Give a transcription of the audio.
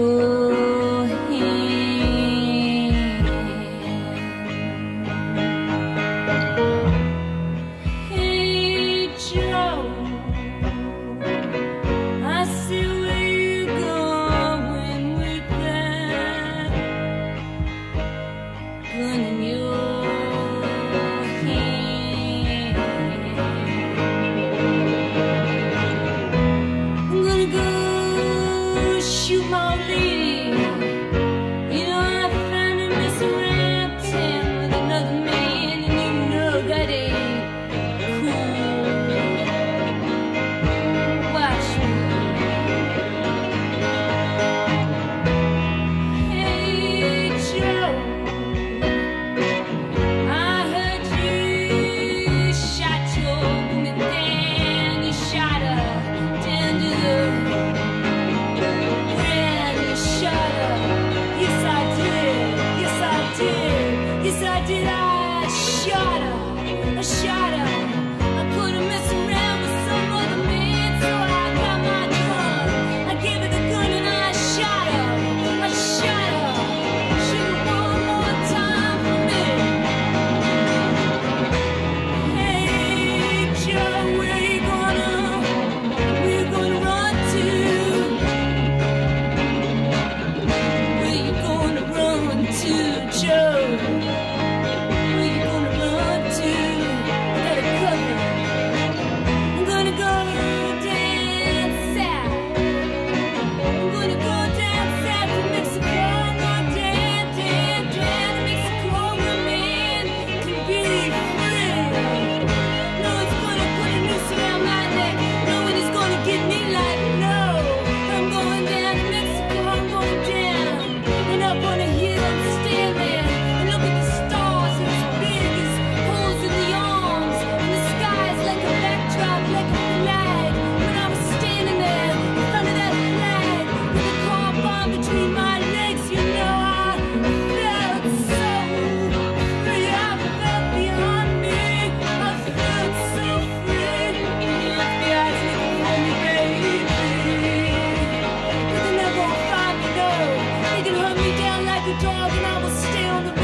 Senhor. did like a dog and I will stay on the